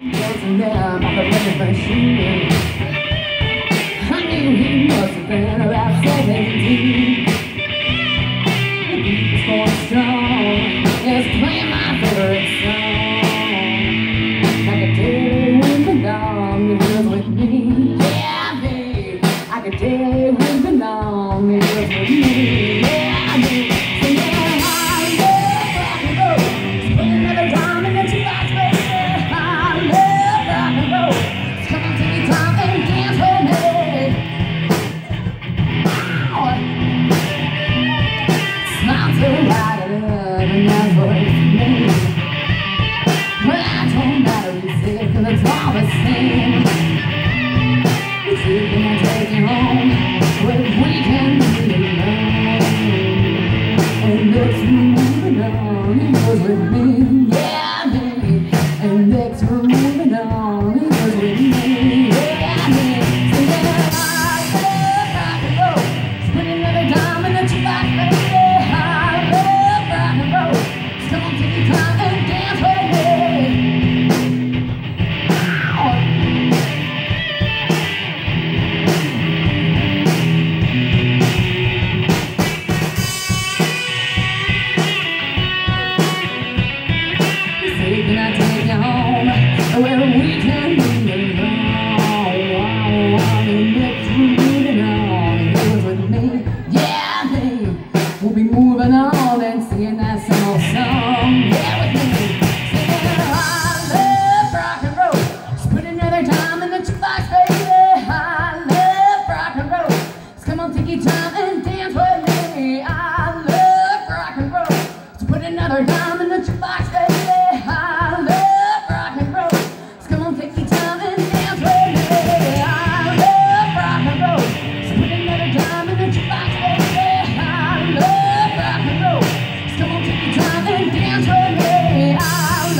The I knew he must have been about 17 The beat was going strong It's playing my favorite song I could the dog with me Yeah, I could Come on, take your time and dance. Oh. Come on, take your time and dance with me. I love rock and roll. So put another dime in the jukebox, baby. I love rock and roll. Come on, take your time and dance with me. I love rock and roll. So put another dime in the jukebox. I love rock and roll. Come on, take your time and dance with me. I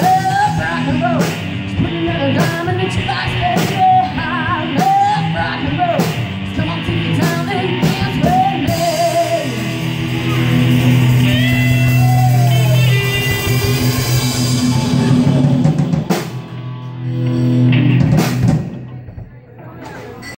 love rock and roll. So put another dime in the jukebox,